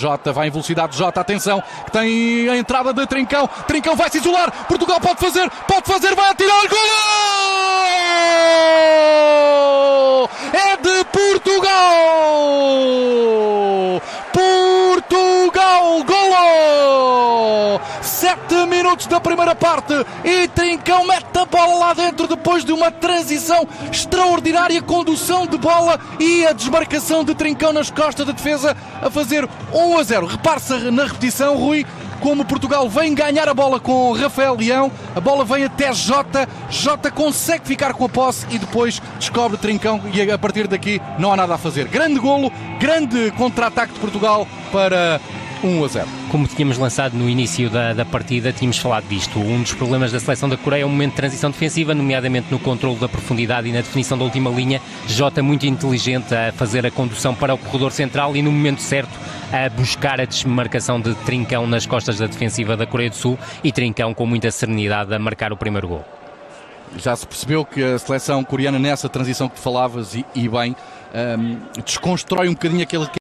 Jota vai em velocidade, Jota, atenção, que tem a entrada de Trincão, Trincão vai se isolar, Portugal pode fazer, pode fazer, vai atirar, gol! É de Portugal! Portugal, golo! Sete minutos da primeira parte e Trincão mete a bola lá dentro depois de uma transição extraordinária, condução de bola e a desmarcação de Trincão nas costas da defesa a fazer 1 a 0. Repare-se na repetição, Rui, como Portugal vem ganhar a bola com Rafael Leão, a bola vem até Jota, Jota consegue ficar com a posse e depois descobre Trincão e a partir daqui não há nada a fazer. Grande golo, grande contra-ataque de Portugal para 1 a 0. Como tínhamos lançado no início da, da, partida, tínhamos falado disto. Um dos problemas da seleção da Coreia é o momento de transição defensiva, nomeadamente no controle da profundidade e na definição da última linha. Jota muito inteligente a fazer a condução para o corredor central e no momento certo a buscar a desmarcação de Trincão nas costas da defensiva da Coreia do Sul e Trincão com muita serenidade a marcar o primeiro gol. Já se percebeu que a seleção coreana, nessa transição que falavas, e, e bem, um, desconstrói um bocadinho aquele